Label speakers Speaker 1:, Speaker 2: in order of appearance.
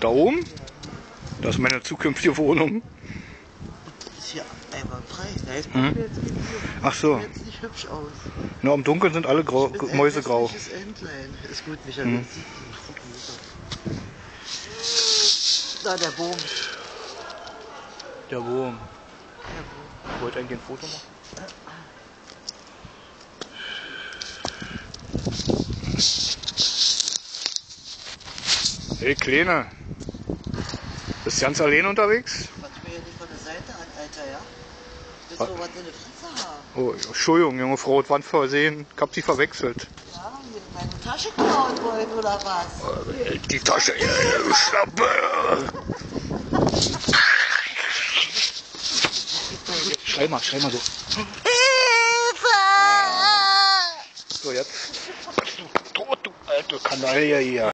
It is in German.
Speaker 1: Da oben? Das ist meine zukünftige Wohnung.
Speaker 2: Ist hier einwandfrei.
Speaker 1: Hm?
Speaker 2: guck mir jetzt, nicht-
Speaker 1: Ach so.
Speaker 2: jetzt nicht hübsch aus.
Speaker 1: Na, im Dunkeln sind alle grau,
Speaker 2: Ich bin ein
Speaker 1: Mäuse grau.
Speaker 2: Ist gut, Michael.
Speaker 1: Hm.
Speaker 2: Aus. Da, der Boom.
Speaker 1: Der Wurm.
Speaker 2: Der Boom.
Speaker 1: Ich wollte eigentlich ein Foto machen. Hey Kleine, bist du ganz allein unterwegs?
Speaker 2: Quatsch mir hier nicht von der Seite an, Alter, ja? Willst du was in der Fresse haben?
Speaker 1: Oh, Entschuldigung, junge Frau, das war ein Versehen. Ich hab sie verwechselt.
Speaker 2: Ja, hier meine Tasche klauen wollen oder was?
Speaker 1: Die Tasche, äh, Schnappe! Schrei mal, schrei mal so.
Speaker 2: Hilfe!
Speaker 1: So, jetzt. Du tot, du alte Kanaille hier.